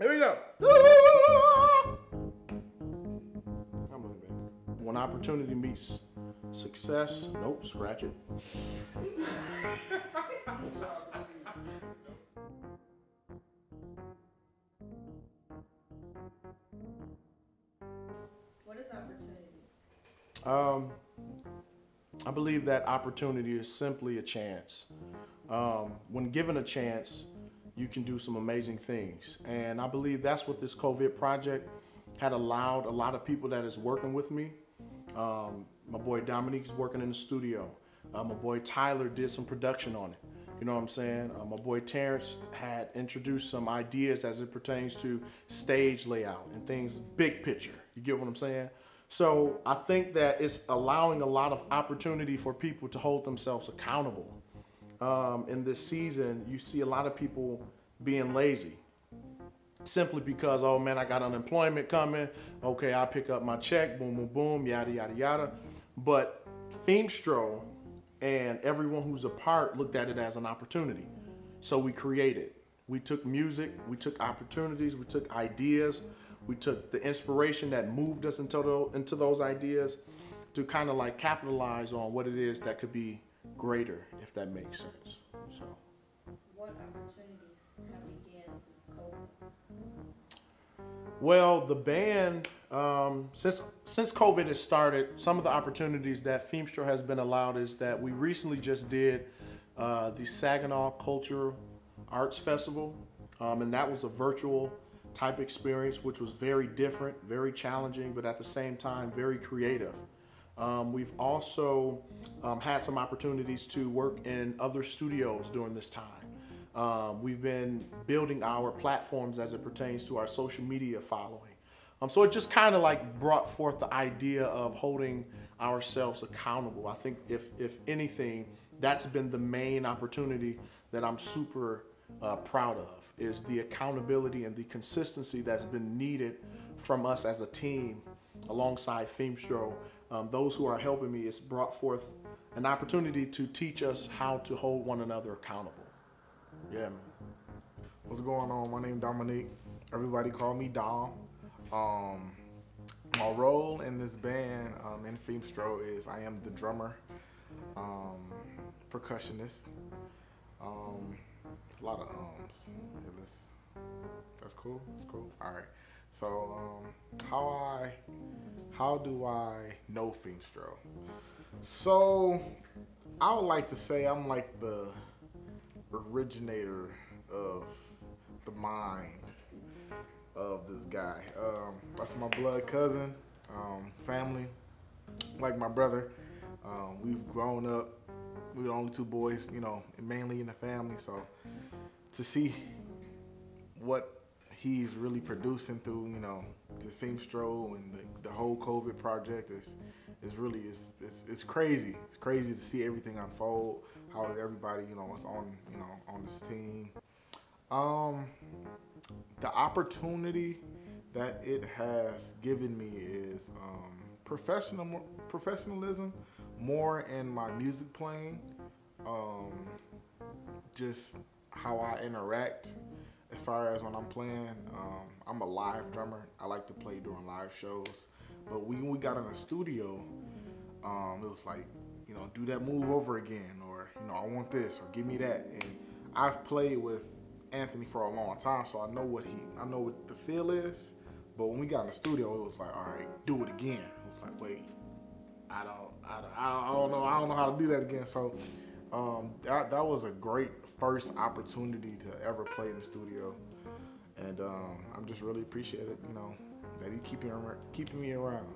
Here we go. I'm looking back. When opportunity meets success, nope, scratch it. What is opportunity? Um, I believe that opportunity is simply a chance. Um, when given a chance, you can do some amazing things. And I believe that's what this COVID project had allowed a lot of people that is working with me. Um, my boy Dominique's working in the studio. Uh, my boy Tyler did some production on it. You know what I'm saying? Uh, my boy Terrence had introduced some ideas as it pertains to stage layout and things, big picture. You get what I'm saying? So I think that it's allowing a lot of opportunity for people to hold themselves accountable. Um, in this season, you see a lot of people being lazy simply because, oh man, I got unemployment coming. Okay, I pick up my check, boom, boom, boom, yada, yada, yada. But Feimstro and everyone who's a part looked at it as an opportunity. So we created. We took music, we took opportunities, we took ideas, we took the inspiration that moved us into, the, into those ideas to kind of like capitalize on what it is that could be greater, if that makes sense. So. What opportunities Well, the band, um, since since COVID has started, some of the opportunities that Feimstro has been allowed is that we recently just did uh, the Saginaw Culture Arts Festival, um, and that was a virtual type experience, which was very different, very challenging, but at the same time very creative. Um, we've also um, had some opportunities to work in other studios during this time. Um, we've been building our platforms as it pertains to our social media following. Um, so it just kind of like brought forth the idea of holding ourselves accountable. I think if, if anything, that's been the main opportunity that I'm super uh, proud of is the accountability and the consistency that's been needed from us as a team alongside Feimstro. Um, those who are helping me, it's brought forth an opportunity to teach us how to hold one another accountable. Yeah, man. What's going on? My name Dominique. Everybody call me Dom. Um, my role in this band um, in Feimstro is I am the drummer, um, percussionist. Um, a lot of ums. Yeah, let's- that's cool. That's cool. All right. So um, how I how do I know Feimstro? So I would like to say I'm like the originator of the mind of this guy. Um, that's my blood cousin, um, family, like my brother. Um, we've grown up. We're the only two boys, you know, mainly in the family. So to see what he's really producing through, you know, the Feimstro and the, the whole COVID project is is really it's it's crazy. It's crazy to see everything unfold. How everybody, you know, is on you know on this team. Um, the opportunity that it has given me is um, professional professionalism more in my music playing. Um, just how I interact as far as when I'm playing. Um, I'm a live drummer. I like to play during live shows. But when we got in the studio, um, it was like, you know, do that move over again, or you know, I want this, or give me that. And I've played with Anthony for a long time, so I know what he, I know what the feel is. But when we got in the studio, it was like, all right, do it again. It was like, wait, I don't, I don't, I don't, I don't know, I don't know how to do that again. So um, that that was a great first opportunity to ever play in the studio, and um, I'm just really appreciative, you know, that he keeping keeping me around.